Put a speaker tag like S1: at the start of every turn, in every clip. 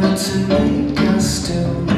S1: To make I still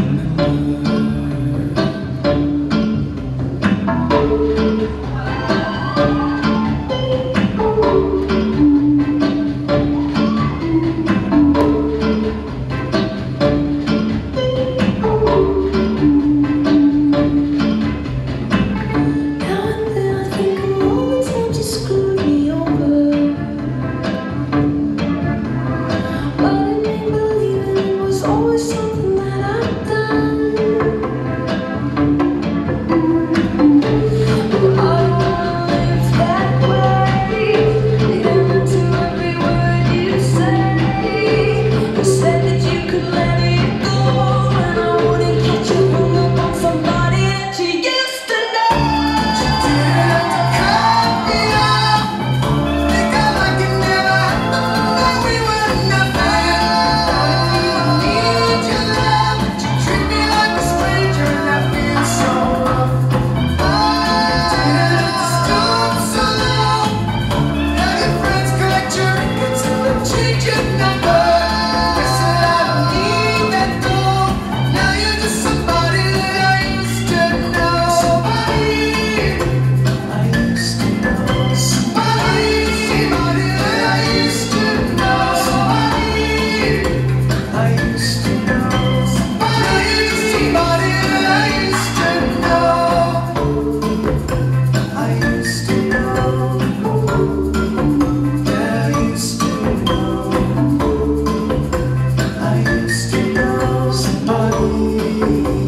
S1: you.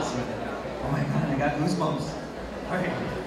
S2: else with it.
S1: Oh my God, I got goosebumps. All right.